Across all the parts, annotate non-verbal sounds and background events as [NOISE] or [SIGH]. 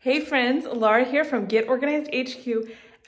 Hey friends, Laura here from Get Organized HQ,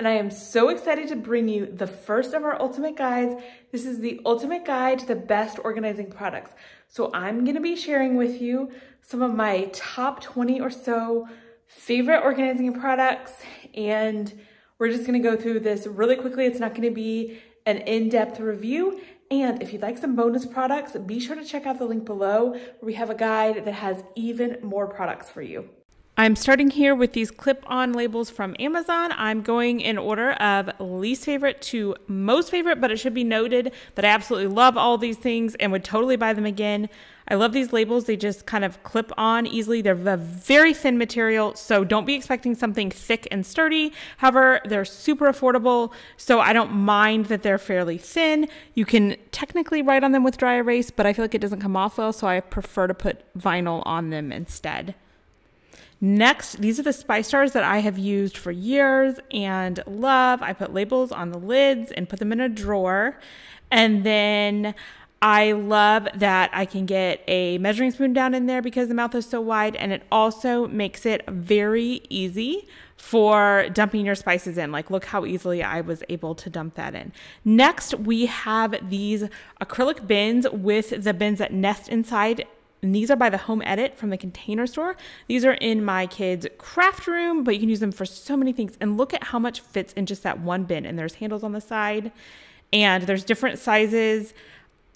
and I am so excited to bring you the first of our ultimate guides. This is the ultimate guide to the best organizing products. So I'm gonna be sharing with you some of my top 20 or so favorite organizing products, and we're just gonna go through this really quickly. It's not gonna be an in-depth review, and if you'd like some bonus products, be sure to check out the link below where we have a guide that has even more products for you. I'm starting here with these clip-on labels from Amazon. I'm going in order of least favorite to most favorite, but it should be noted that I absolutely love all these things and would totally buy them again. I love these labels. They just kind of clip on easily. They're a very thin material, so don't be expecting something thick and sturdy. However, they're super affordable, so I don't mind that they're fairly thin. You can technically write on them with dry erase, but I feel like it doesn't come off well, so I prefer to put vinyl on them instead. Next, these are the Spice Stars that I have used for years and love. I put labels on the lids and put them in a drawer. And then I love that I can get a measuring spoon down in there because the mouth is so wide and it also makes it very easy for dumping your spices in. Like look how easily I was able to dump that in. Next, we have these acrylic bins with the bins that nest inside and these are by the Home Edit from the Container Store. These are in my kids' craft room, but you can use them for so many things. And look at how much fits in just that one bin. And there's handles on the side, and there's different sizes.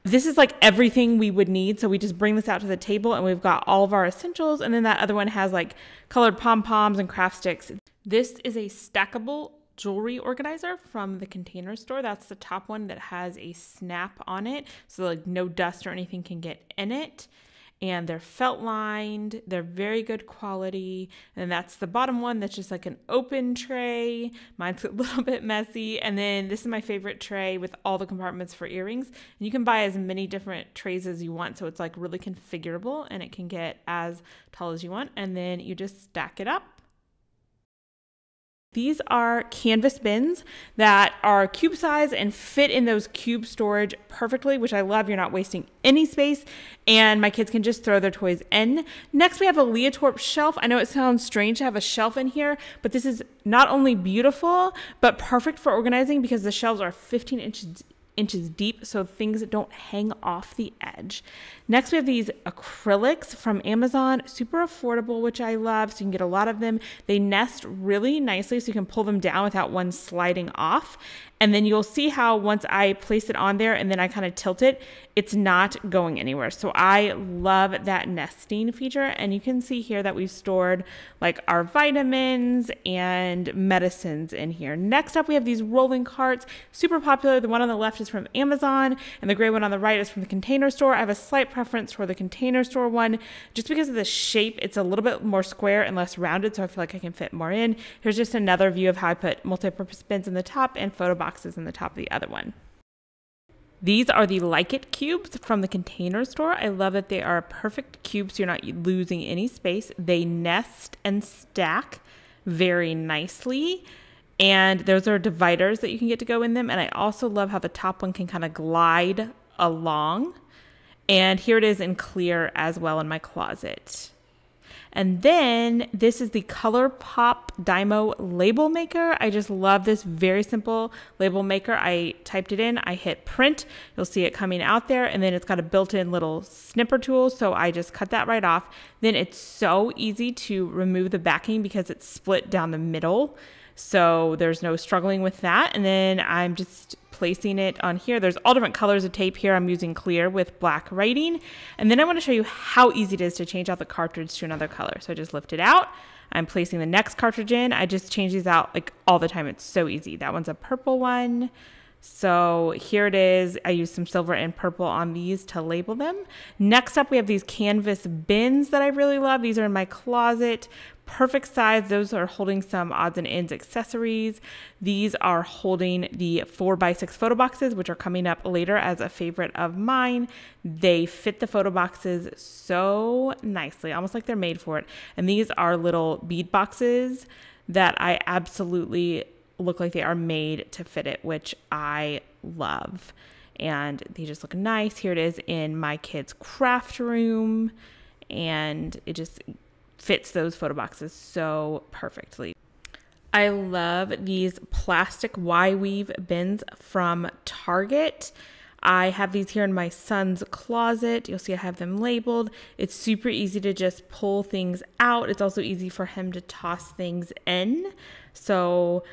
This is like everything we would need. So we just bring this out to the table and we've got all of our essentials. And then that other one has like colored pom poms and craft sticks. This is a stackable jewelry organizer from the container store. That's the top one that has a snap on it. So like no dust or anything can get in it and they're felt lined. They're very good quality. And that's the bottom one that's just like an open tray. Mine's a [LAUGHS] little bit messy. And then this is my favorite tray with all the compartments for earrings. And you can buy as many different trays as you want. So it's like really configurable and it can get as tall as you want. And then you just stack it up these are canvas bins that are cube size and fit in those cube storage perfectly, which I love. You're not wasting any space and my kids can just throw their toys in. Next, we have a Leotorp shelf. I know it sounds strange to have a shelf in here, but this is not only beautiful, but perfect for organizing because the shelves are 15 inches inches deep so things don't hang off the edge. Next, we have these acrylics from Amazon, super affordable, which I love. So you can get a lot of them. They nest really nicely so you can pull them down without one sliding off. And then you'll see how once I place it on there and then I kind of tilt it, it's not going anywhere. So I love that nesting feature. And you can see here that we've stored like our vitamins and medicines in here. Next up, we have these rolling carts, super popular. The one on the left is from Amazon and the gray one on the right is from the container store. I have a slight preference for the container store one just because of the shape. It's a little bit more square and less rounded. So I feel like I can fit more in. Here's just another view of how I put multi-purpose bins in the top and photo boxes in the top of the other one. These are the Like It cubes from the container store. I love that they are perfect cubes. So you're not losing any space. They nest and stack very nicely. And those are dividers that you can get to go in them. And I also love how the top one can kind of glide along. And here it is in clear as well in my closet. And then this is the ColorPop Dymo label maker. I just love this very simple label maker. I typed it in, I hit print. You'll see it coming out there and then it's got a built-in little snipper tool. So I just cut that right off. Then it's so easy to remove the backing because it's split down the middle. So there's no struggling with that. And then I'm just placing it on here. There's all different colors of tape here. I'm using clear with black writing. And then I want to show you how easy it is to change out the cartridge to another color. So I just lift it out. I'm placing the next cartridge in. I just change these out like all the time. It's so easy. That one's a purple one. So here it is. I use some silver and purple on these to label them. Next up, we have these canvas bins that I really love. These are in my closet. Perfect size. Those are holding some odds and ends accessories. These are holding the 4x6 photo boxes, which are coming up later as a favorite of mine. They fit the photo boxes so nicely, almost like they're made for it. And these are little bead boxes that I absolutely look like they are made to fit it, which I love. And they just look nice. Here it is in my kids' craft room. And it just fits those photo boxes so perfectly. I love these plastic Y weave bins from Target. I have these here in my son's closet. You'll see I have them labeled. It's super easy to just pull things out. It's also easy for him to toss things in. So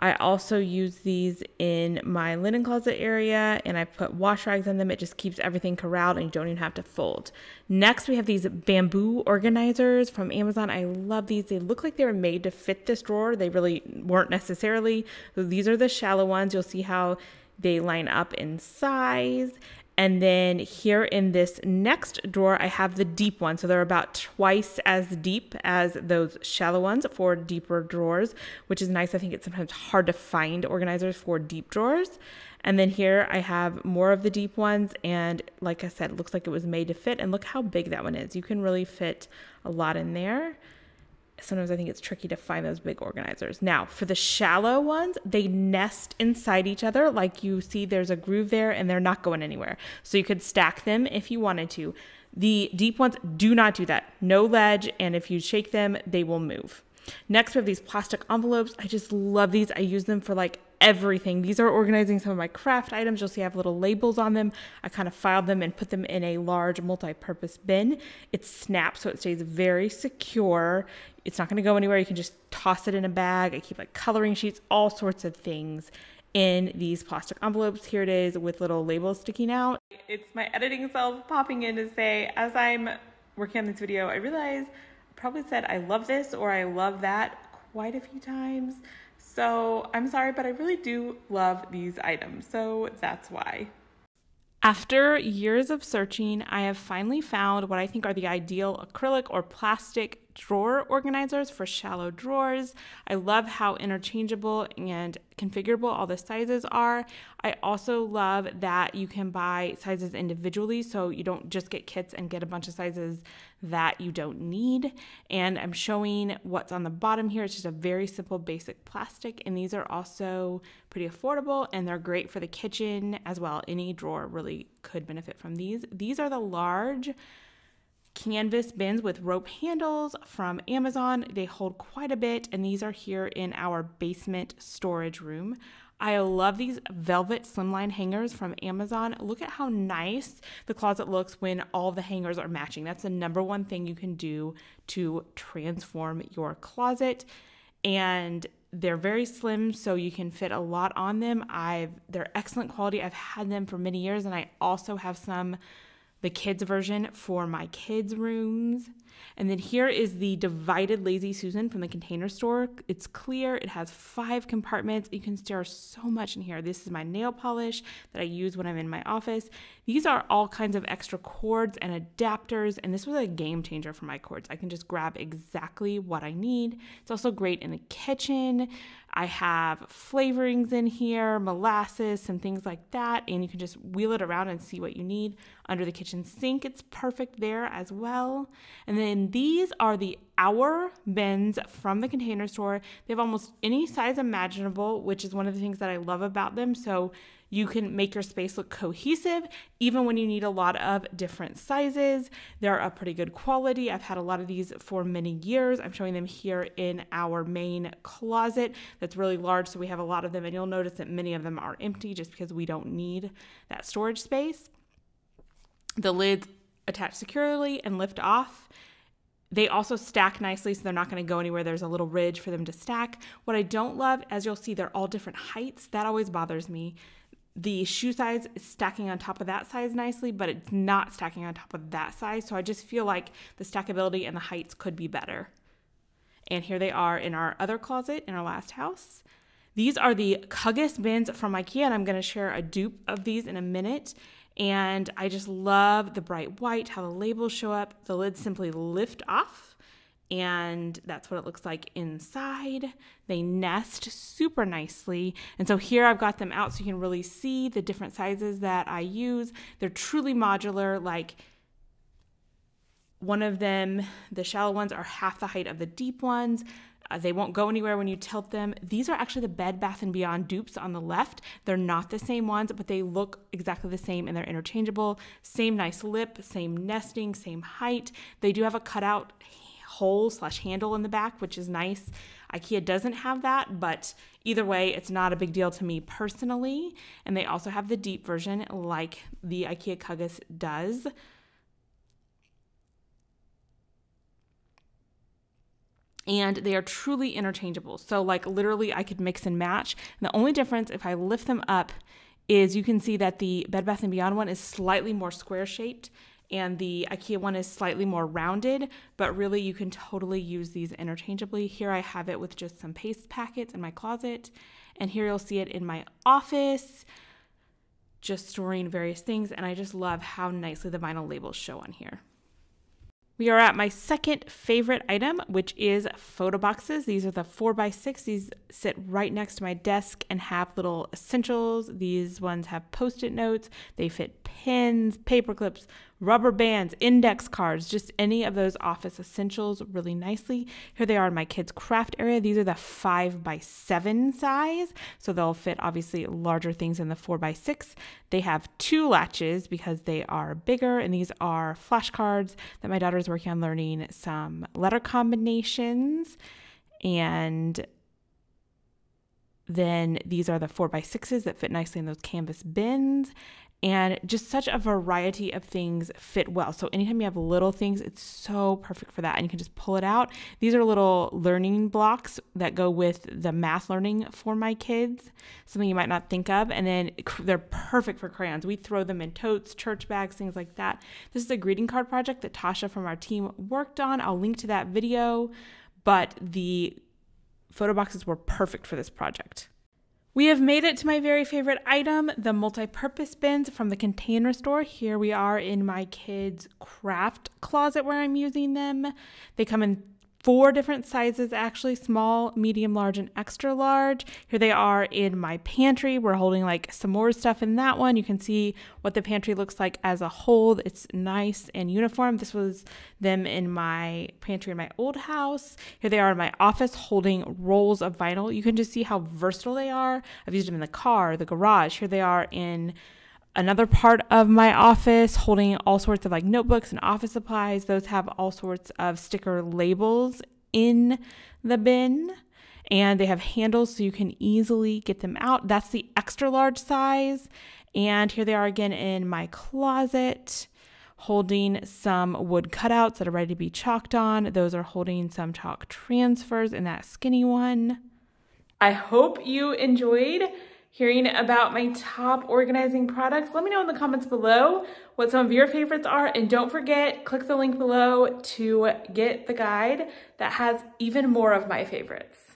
I also use these in my linen closet area and I put wash rags in them. It just keeps everything corralled and you don't even have to fold. Next, we have these bamboo organizers from Amazon. I love these. They look like they were made to fit this drawer. They really weren't necessarily. So these are the shallow ones. You'll see how they line up in size and then here in this next drawer, I have the deep one. So they're about twice as deep as those shallow ones for deeper drawers, which is nice. I think it's sometimes hard to find organizers for deep drawers. And then here I have more of the deep ones. And like I said, it looks like it was made to fit. And look how big that one is. You can really fit a lot in there sometimes I think it's tricky to find those big organizers. Now, for the shallow ones, they nest inside each other. Like you see, there's a groove there and they're not going anywhere. So you could stack them if you wanted to. The deep ones do not do that. No ledge, and if you shake them, they will move. Next, we have these plastic envelopes. I just love these. I use them for like everything. These are organizing some of my craft items. You'll see I have little labels on them. I kind of filed them and put them in a large multi-purpose bin. It snaps so it stays very secure. It's not going to go anywhere. You can just toss it in a bag. I keep like coloring sheets, all sorts of things in these plastic envelopes. Here it is with little labels sticking out. It's my editing self popping in to say, as I'm working on this video, I realize I probably said I love this or I love that quite a few times. So I'm sorry, but I really do love these items. So that's why. After years of searching, I have finally found what I think are the ideal acrylic or plastic drawer organizers for shallow drawers. I love how interchangeable and configurable all the sizes are. I also love that you can buy sizes individually so you don't just get kits and get a bunch of sizes that you don't need. And I'm showing what's on the bottom here. It's just a very simple basic plastic and these are also pretty affordable and they're great for the kitchen as well. Any drawer really could benefit from these. These are the large canvas bins with rope handles from Amazon. They hold quite a bit, and these are here in our basement storage room. I love these velvet slimline hangers from Amazon. Look at how nice the closet looks when all the hangers are matching. That's the number one thing you can do to transform your closet. And they're very slim, so you can fit a lot on them. I've they're excellent quality. I've had them for many years, and I also have some the kids version for my kids' rooms. And then here is the divided Lazy Susan from the container store. It's clear, it has five compartments. You can store so much in here. This is my nail polish that I use when I'm in my office. These are all kinds of extra cords and adapters, and this was a game changer for my cords. I can just grab exactly what I need. It's also great in the kitchen. I have flavorings in here, molasses, some things like that, and you can just wheel it around and see what you need. Under the kitchen sink, it's perfect there as well. And then these are the Our bins from the container store. They have almost any size imaginable, which is one of the things that I love about them. So you can make your space look cohesive even when you need a lot of different sizes. They're a pretty good quality. I've had a lot of these for many years. I'm showing them here in our main closet that's really large, so we have a lot of them, and you'll notice that many of them are empty just because we don't need that storage space. The lids attach securely and lift off. They also stack nicely, so they're not going to go anywhere. There's a little ridge for them to stack. What I don't love, as you'll see, they're all different heights. That always bothers me the shoe size is stacking on top of that size nicely, but it's not stacking on top of that size. So I just feel like the stackability and the heights could be better. And here they are in our other closet in our last house. These are the Kuggis bins from Ikea, and I'm going to share a dupe of these in a minute. And I just love the bright white, how the labels show up. The lids simply lift off and that's what it looks like inside. They nest super nicely. And so here I've got them out so you can really see the different sizes that I use. They're truly modular, like one of them, the shallow ones are half the height of the deep ones. Uh, they won't go anywhere when you tilt them. These are actually the Bed Bath & Beyond dupes on the left. They're not the same ones, but they look exactly the same and they're interchangeable. Same nice lip, same nesting, same height. They do have a cutout hole slash handle in the back, which is nice. IKEA doesn't have that, but either way, it's not a big deal to me personally. And they also have the deep version like the IKEA Kuggis does. And they are truly interchangeable. So, like, literally, I could mix and match. And the only difference if I lift them up is you can see that the Bed Bath & Beyond one is slightly more square shaped and the IKEA one is slightly more rounded, but really you can totally use these interchangeably. Here I have it with just some paste packets in my closet, and here you'll see it in my office, just storing various things, and I just love how nicely the vinyl labels show on here. We are at my second favorite item, which is photo boxes. These are the 4x6. These sit right next to my desk and have little essentials. These ones have post it notes. They fit pins, paper clips, rubber bands, index cards, just any of those office essentials really nicely. Here they are in my kids' craft area. These are the 5 by 7 size, so they'll fit obviously larger things in the 4 by 6 They have two latches because they are bigger, and these are flashcards that my daughter is working on learning some letter combinations. And then these are the four by sixes that fit nicely in those canvas bins and just such a variety of things fit well. So anytime you have little things, it's so perfect for that. And you can just pull it out. These are little learning blocks that go with the math learning for my kids, something you might not think of. And then they're perfect for crayons. We throw them in totes, church bags, things like that. This is a greeting card project that Tasha from our team worked on. I'll link to that video, but the photo boxes were perfect for this project. We have made it to my very favorite item, the multi-purpose bins from the container store. Here we are in my kids' craft closet where I'm using them. They come in four different sizes actually small, medium, large, and extra large. Here they are in my pantry. We're holding like some more stuff in that one. You can see what the pantry looks like as a whole. It's nice and uniform. This was them in my pantry in my old house. Here they are in my office holding rolls of vinyl. You can just see how versatile they are. I've used them in the car, the garage. Here they are in another part of my office holding all sorts of like notebooks and office supplies. Those have all sorts of sticker labels in the bin and they have handles so you can easily get them out. That's the extra large size. And here they are again in my closet holding some wood cutouts that are ready to be chalked on. Those are holding some chalk transfers in that skinny one. I hope you enjoyed hearing about my top organizing products. Let me know in the comments below what some of your favorites are. And don't forget, click the link below to get the guide that has even more of my favorites.